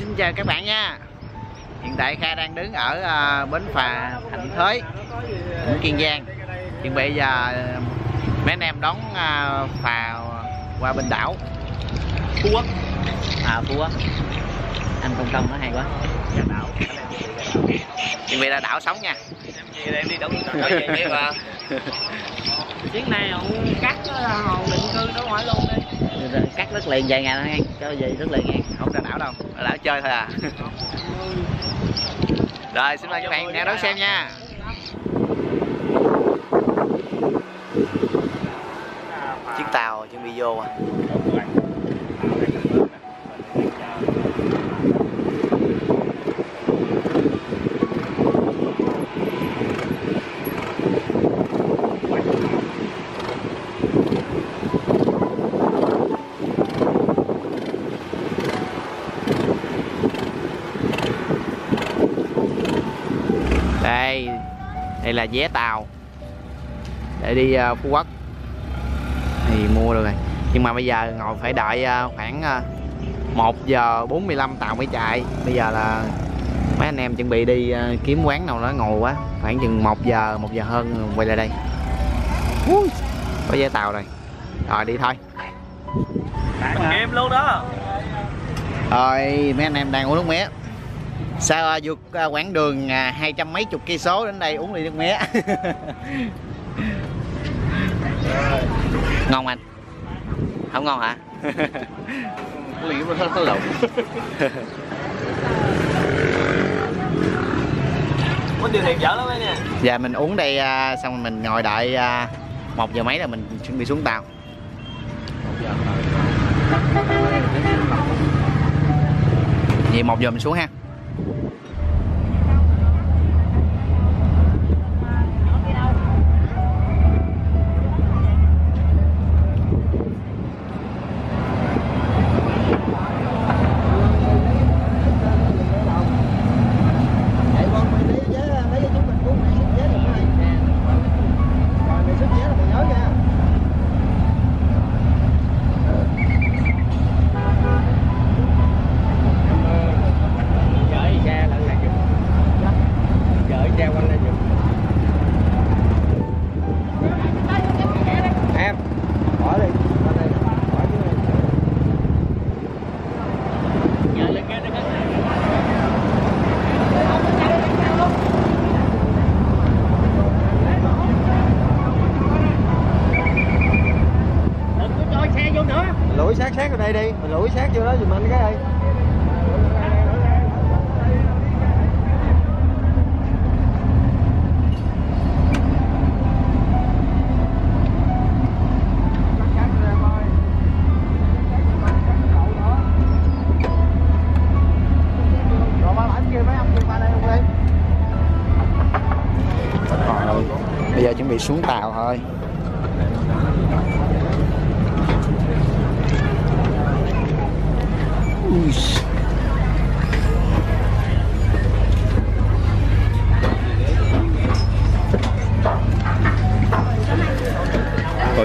xin chào các bạn nha. Hiện tại Kha đang đứng ở à, bến phà Thạnh Thới, tỉnh Kiên Giang. Chuẩn bị giờ mấy anh em đón à, phà qua bên đảo Phú Quốc. À Phú Quốc. Anh Công Công nó hay quá. Đảo. Chuẩn bị là đảo sống nha. Em đi đóng mà chuyến này ông cắt hòn định cư đó ngoài luôn đi. Cắt đất liền vài ngày thôi nghe Cho gì đất liền nghe Không ra đảo không? Đã chơi thôi à. Rồi, xin mời các bạn theo đón xem nha. Chiếc tàu, chuẩn bị vô à đây đây là vé tàu. Để đi uh, phú quốc. Thì mua được rồi. Nhưng mà bây giờ ngồi phải đợi uh, khoảng uh, 1 giờ 45 tàu mới chạy. Bây giờ là mấy anh em chuẩn bị đi kiếm quán nào đó ngồi quá. Khoảng chừng 1 giờ 1 giờ hơn quay lại đây. Ui, có vé tàu rồi. Rồi đi thôi. Mình game luôn đó. Rồi mấy anh em đang uống nước mía sao à, vượt à, quãng đường à, hai trăm mấy chục cây số đến đây uống ly nước mía? Ngon anh. Không ngon hả? Ly nó lộn. Có điều thiệt dở lắm nha. Giờ mình uống đây à, xong mình ngồi đợi à, một giờ mấy là mình chuẩn bị xuống tàu. Vậy một giờ mình xuống ha cái mình sát vô đó giùm anh cái đây. Rồi, ba mấy ông không bây giờ chuẩn bị xuống tàu thôi.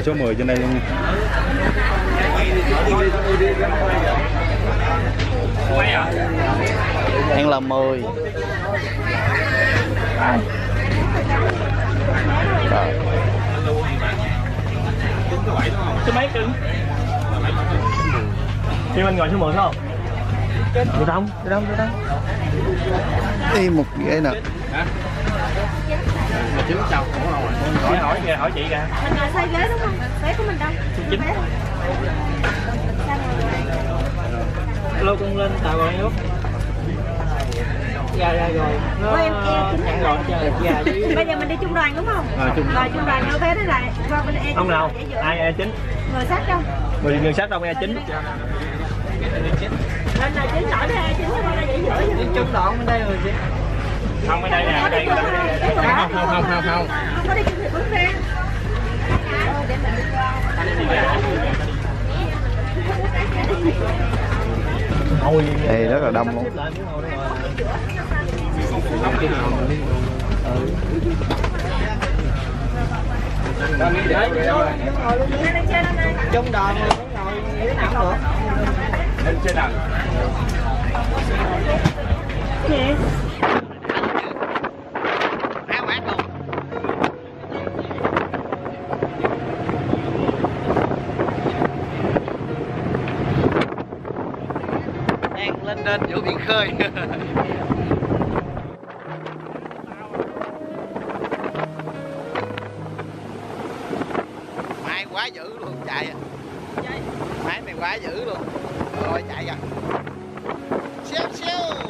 Số 10 trên đây luôn ăn là 10 rồi số mấy cưng Kim anh ngồi số 10 phải không? Được không? Được không? Được không? đi một ghế nè Mà chính sao? Hỏi hỏi kìa, hỏi chị kìa. Mình ngồi xoay ghế đúng không? Ghế của mình đâu? Mà- Lô con lên tàu rồi nhốt Ra ra rồi. Nó Ôi, em kính cạn rồi chơi chứ bây giờ mình đi trung đoàn đúng không? À, trung rồi trung đoàn nhau thế đấy lại. Qua bên e Ông nào? Ai E chính? người sát trong. Người người sát đông E chính. Lên là chính nổi đây chính qua đây dễ giữa Đi trung đoạn bên đây rồi chị Không bên đây nè, đi đây, đây, không đây. không không không không thì rất là đông luôn. Đây đây trong đoàn ngồi ghế nào cũng được. Lên trên nào giữa biển khơi. Máy quá dữ luôn chạy à. máy này quá dữ luôn. Rồi chạy kìa xíu xíu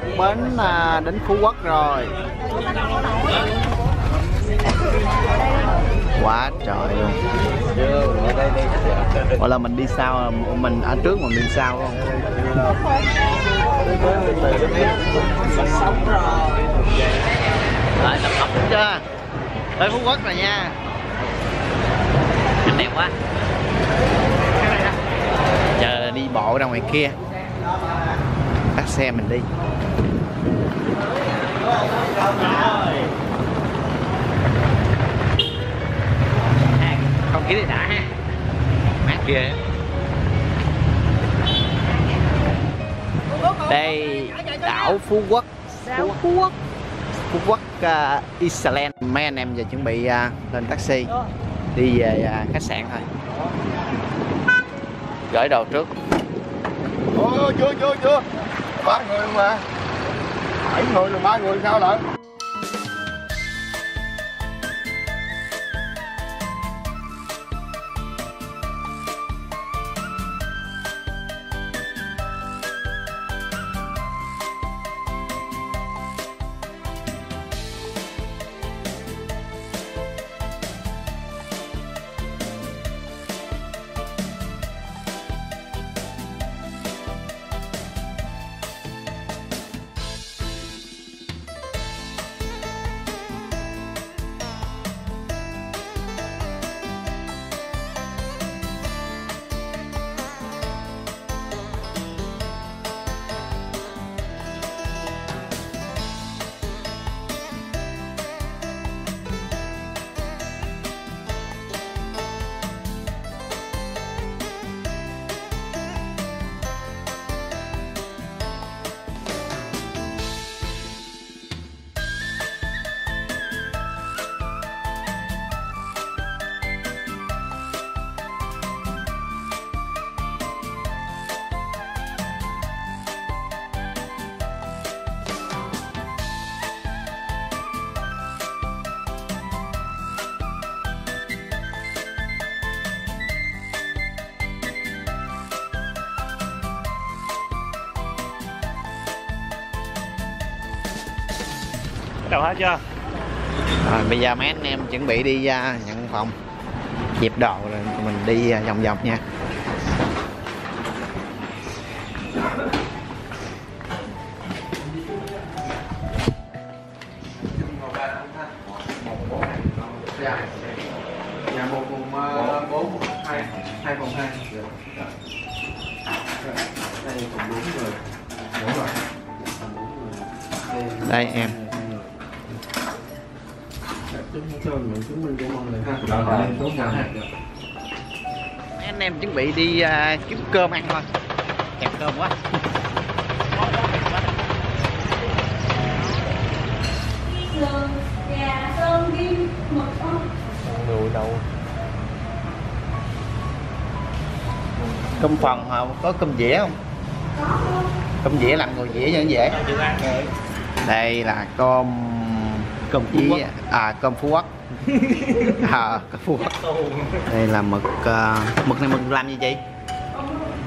cập bến à, đến Phú Quốc rồi. Quá trời luôn. Hoặc là mình đi sau à? mình ở trước mà mình đi sau không? Lại tập tập chưa tới Phú Quốc rồi nha. Đẹp quá. Chờ đi bộ ra ngoài kia. Bắt xe mình đi không khí thì đã ha. Mát ghê. Đây đảo Phú Quốc. Phú, Phú Quốc. Phú Quốc uh, Iceland. Mấy anh em giờ chuẩn bị uh, lên taxi. Đi về uh, khách sạn thôi. Gửi đồ trước. Ồ, chưa chưa chưa. Ba người mà bảy người là ba người sao lận Đầu hết chưa? Rồi bây giờ mấy anh em chuẩn bị đi ra nhận phòng. Dịp đồ rồi mình đi à, vòng vòng nha. Dạ một vùng bốn hai hai phòng hai. Đây phòng bốn rồi Đúng rồi. Phòng bốn người. Đây em Chứng minh cho mình chứng minh của mọi người ha. Rồi lên số nhà mấy anh em chuẩn bị đi à, kiếm cơm ăn thôi. Kẹp cơm quá. Không? Đồ đâu cơm phần hả? có cơm dĩa không? Cơm dĩa làm người dĩa cho dễ. Đây là cơm cơm dĩa à cơm phú quốc. À cơm phú quốc. Đây là mực à, mực này mực làm gì chị?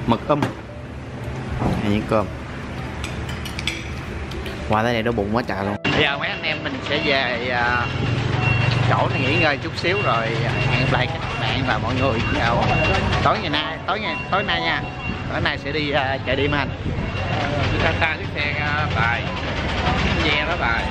Mực um. Hay những cơm. Qua tới đây đói bụng quá trời luôn. Bây giờ mấy anh em mình sẽ về à, chỗ này nghỉ ngơi chút xíu rồi hẹn lại các bạn và mọi người vào tối ngày nay tối ngày tối nay nha. Tối nay sẽ đi uh, chạy đêm anh Chúng ta ta xe uh, tài Xe đó tài